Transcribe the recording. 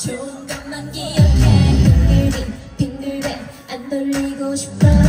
좋은 것만 기억해 빙글빙 빙글대 안 돌리고 싶어